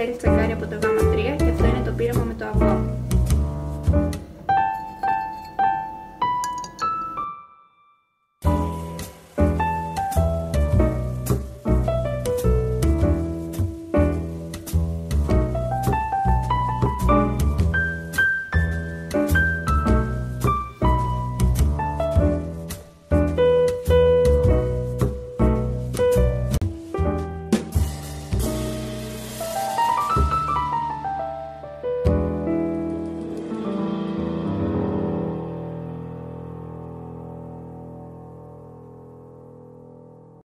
θέλεις τσακάρι από το Γ3 και αυτό είναι το πείραμα με